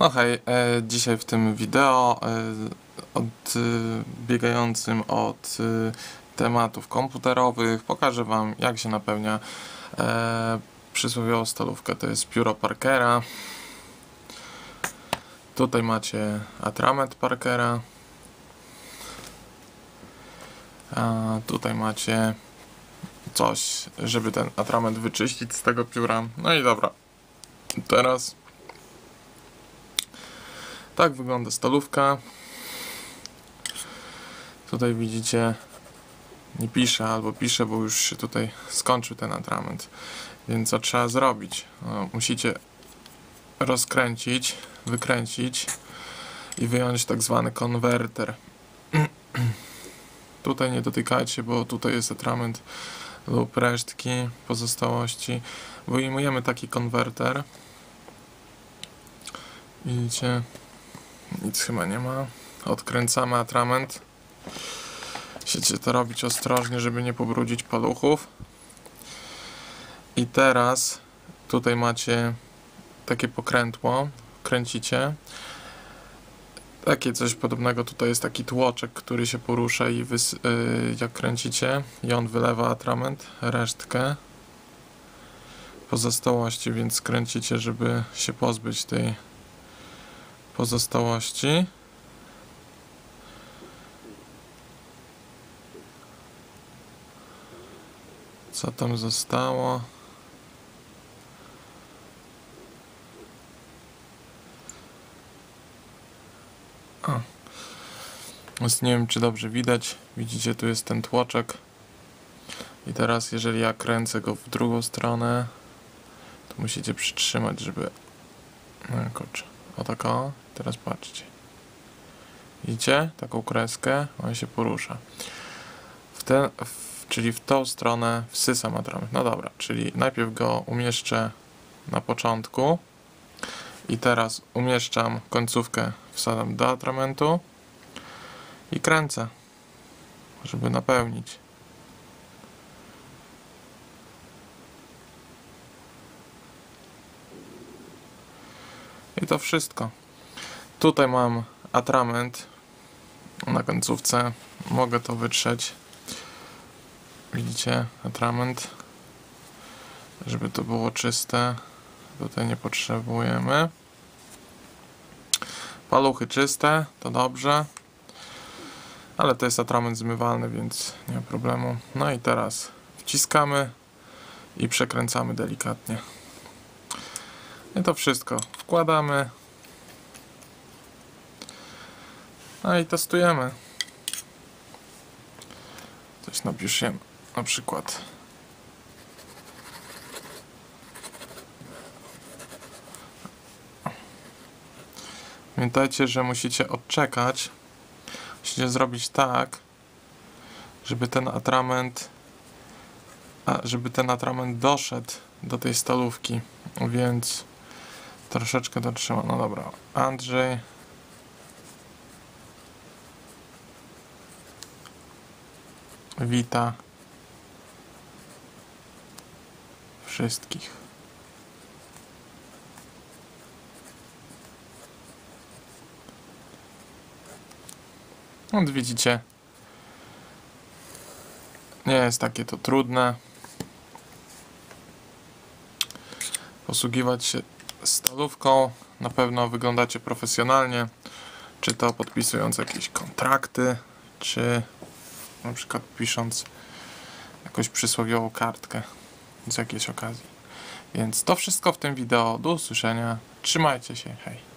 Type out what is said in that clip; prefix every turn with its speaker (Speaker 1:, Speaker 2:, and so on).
Speaker 1: No hej, e, dzisiaj w tym wideo e, odbiegającym od e, tematów komputerowych pokażę Wam jak się napełnia e, przysłowiową stalówkę. To jest pióro Parkera. Tutaj macie atrament Parkera. A tutaj macie coś, żeby ten atrament wyczyścić z tego pióra. No i dobra. Teraz tak wygląda stalówka. Tutaj widzicie, nie pisze albo pisze, bo już się tutaj skończył ten atrament. Więc co trzeba zrobić? No, musicie rozkręcić, wykręcić i wyjąć tak zwany konwerter. tutaj nie dotykajcie, bo tutaj jest atrament lub resztki, pozostałości. Wyjmujemy taki konwerter. Widzicie? Nic chyba nie ma. Odkręcamy atrament. Musicie to robić ostrożnie, żeby nie pobrudzić paluchów. I teraz tutaj macie takie pokrętło. Kręcicie. Takie coś podobnego. Tutaj jest taki tłoczek, który się porusza i wys- yy, jak kręcicie i on wylewa atrament, resztkę pozostałości, więc kręcicie, żeby się pozbyć tej pozostałości. Co tam zostało? O. Więc nie wiem, czy dobrze widać. Widzicie, tu jest ten tłoczek. I teraz, jeżeli ja kręcę go w drugą stronę, to musicie przytrzymać, żeby... No, kurczę. O tak o. Teraz patrzcie. Widzicie? Taką kreskę. On się porusza. W ten, w, czyli w tą stronę wsysam atrament. No dobra, czyli najpierw go umieszczę na początku. I teraz umieszczam końcówkę, wsadzam do atramentu i kręcę, żeby napełnić. I to wszystko. Tutaj mam atrament na końcówce. Mogę to wytrzeć. Widzicie, atrament. Żeby to było czyste. Tutaj nie potrzebujemy. Paluchy czyste, to dobrze. Ale to jest atrament zmywalny, więc nie ma problemu. No i teraz wciskamy i przekręcamy delikatnie. I to wszystko wkładamy. No i testujemy. Coś napiszemy, na przykład. Pamiętajcie, że musicie odczekać. Musicie zrobić tak, żeby ten atrament, a, żeby ten atrament doszedł do tej stalówki. Więc troszeczkę dotrzymam. No dobra. Andrzej. Wita wszystkich. No widzicie, nie jest takie to trudne. Posługiwać się stalówką. Na pewno wyglądacie profesjonalnie. Czy to podpisując jakieś kontrakty, czy na przykład pisząc jakąś przysłowiową kartkę z jakiejś okazji. Więc to wszystko w tym wideo. Do usłyszenia. Trzymajcie się. Hej.